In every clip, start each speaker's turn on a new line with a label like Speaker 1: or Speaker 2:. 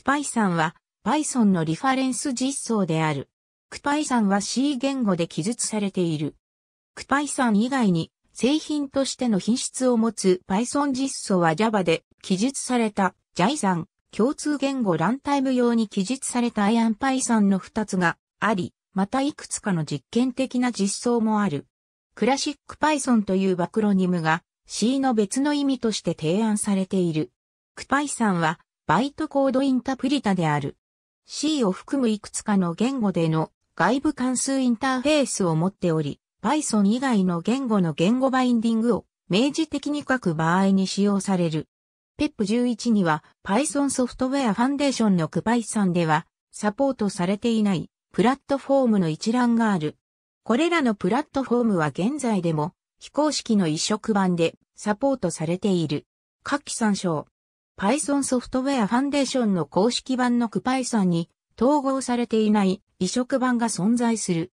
Speaker 1: クパイさんは Python のリファレンス実装である。クパイさんは C 言語で記述されている。クパイさん以外に製品としての品質を持つ Python 実装は Java で記述された JISON 共通言語ランタイム用に記述された IAMPython の2つがあり、またいくつかの実験的な実装もある。クラシック Python というバクロニムが C の別の意味として提案されている。クパイさんはバイトコードインタプリタである。C を含むいくつかの言語での外部関数インターフェースを持っており、Python 以外の言語の言語バインディングを明示的に書く場合に使用される。PEP11 には Python ソフトウェアファンデーションの CPython ではサポートされていないプラットフォームの一覧がある。これらのプラットフォームは現在でも非公式の移植版でサポートされている。下記参照。Python ソフトウェアファンデーションの公式版の CPython に統合されていない移植版が存在する。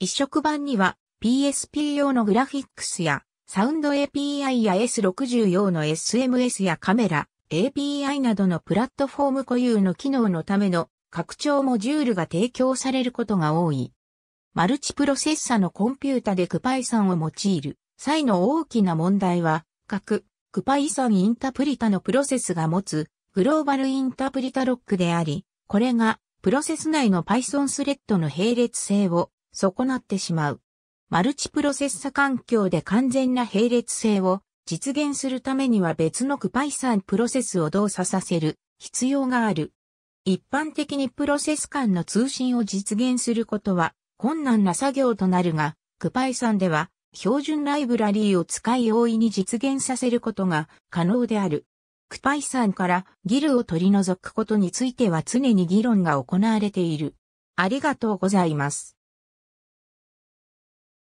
Speaker 1: 移植版には PSP 用のグラフィックスやサウンド API や S60 用の SMS やカメラ、API などのプラットフォーム固有の機能のための拡張モジュールが提供されることが多い。マルチプロセッサのコンピュータで CPython を用いる際の大きな問題は、各 CPython インタプリタのプロセスが持つグローバルインタプリタロックであり、これがプロセス内の Python スレッドの並列性を損なってしまう。マルチプロセッサ環境で完全な並列性を実現するためには別の Python プロセスを動作させる必要がある。一般的にプロセス間の通信を実現することは困難な作業となるが、Python では標準ライブラリーを使い容易に実現させることが可能である。クパイさんからギルを取り除くことについては常に議論が行われている。ありがとうございます。